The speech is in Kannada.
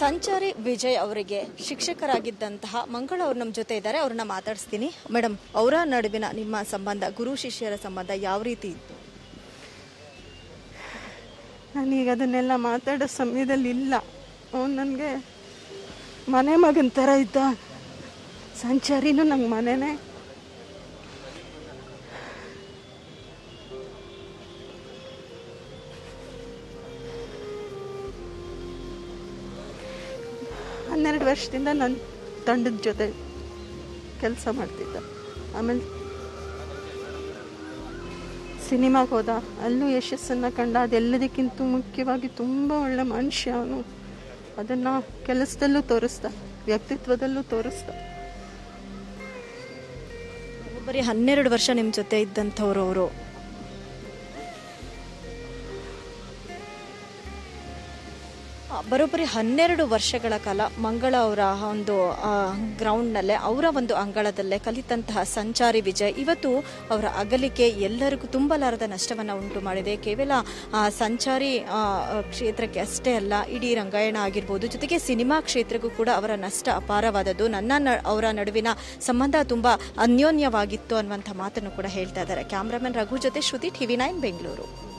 ಸಂಚಾರಿ ವಿಜಯ್ ಅವರಿಗೆ ಶಿಕ್ಷಕರಾಗಿದ್ದಂತಹ ಮಂಗಳ ಅವ್ರು ನಮ್ಮ ಜೊತೆ ಇದ್ದಾರೆ, ಅವ್ರನ್ನ ಮಾತಾಡಿಸ್ತೀನಿ. ಮೇಡಮ್ ಅವರ ನಡುವಿನ ನಿಮ್ಮ ಸಂಬಂಧ, ಗುರು ಶಿಷ್ಯರ ಸಂಬಂಧ ಯಾವ ರೀತಿ ಇತ್ತು? ನಾನೀಗ ಅದನ್ನೆಲ್ಲ ಮಾತಾಡೋ ಸಮಯದಲ್ಲಿ ಇಲ್ಲ. ಅವನು ನನಗೆ ಮನೆ ಮಗನ ಥರ ಇದ್ದ. ಸಂಚಾರಿನೂ ನಂಗೆ ಮನೆನೇ ಹನ್ನೆರಡು ವರ್ಷದಿಂದ ನನ್ನ ತಂಡದ ಜೊತೆ ಕೆಲಸ ಮಾಡ್ತಿದ್ದ. ಆಮೇಲೆ ಸಿನಿಮಾಗೆ ಹೋದ. ಅಲ್ಲೂ ಯಶಸ್ಸನ್ನು ಕಂಡ. ಅದೆಲ್ಲದಕ್ಕಿಂತ ಮುಖ್ಯವಾಗಿ ತುಂಬ ಒಳ್ಳೆ ಮನುಷ್ಯ ಅವನು. ಅದನ್ನು ಕೆಲಸದಲ್ಲೂ ತೋರಿಸ್ದ. ವ್ಯಕ್ತಿತ್ವದಲ್ಲೂ ತೋರಿಸ್ದ. ಬರೀ ಹನ್ನೆರಡು ವರ್ಷ ನಿಮ್ಮ ಜೊತೆ ಇದ್ದಂಥವ್ರು ಅವರು. ಬರೋಬ್ಬರಿ ಹನ್ನೆರಡು ವರ್ಷಗಳ ಕಾಲ ಮಂಗಳ ಅವರ ಒಂದು ಗ್ರೌಂಡ್ನಲ್ಲೇ ಅವರ ಒಂದು ಅಂಗಳದಲ್ಲೇ ಕಲಿತಂತಹ ಸಂಚಾರಿ ವಿಜಯ್. ಇವತ್ತು ಅವರ ಅಗಲಿಕೆ ಎಲ್ಲರಿಗೂ ತುಂಬಲಾರದ ನಷ್ಟವನ್ನು ಉಂಟು ಮಾಡಿದೆ. ಕೇವಲ ಸಂಚಾರಿ ಕ್ಷೇತ್ರಕ್ಕೆ ಅಷ್ಟೇ ಅಲ್ಲ, ಇಡೀ ರಂಗಾಯಣ ಆಗಿರ್ಬೋದು, ಜೊತೆಗೆ ಸಿನಿಮಾ ಕ್ಷೇತ್ರಕ್ಕೂ ಕೂಡ ಅವರ ನಷ್ಟ ಅಪಾರವಾದದ್ದು. ನನ್ನ ಅವರ ನಡುವಿನ ಸಂಬಂಧ ತುಂಬ ಅನ್ಯೋನ್ಯವಾಗಿತ್ತು ಅನ್ನುವಂಥ ಮಾತನ್ನು ಕೂಡ ಹೇಳ್ತಾ ಇದ್ದಾರೆ. ಕ್ಯಾಮ್ರಾಮನ್ ರಘು ಜೊತೆ ಶ್ರುತಿ ಟಿವಿ ನೈನ್ ಬೆಂಗಳೂರು.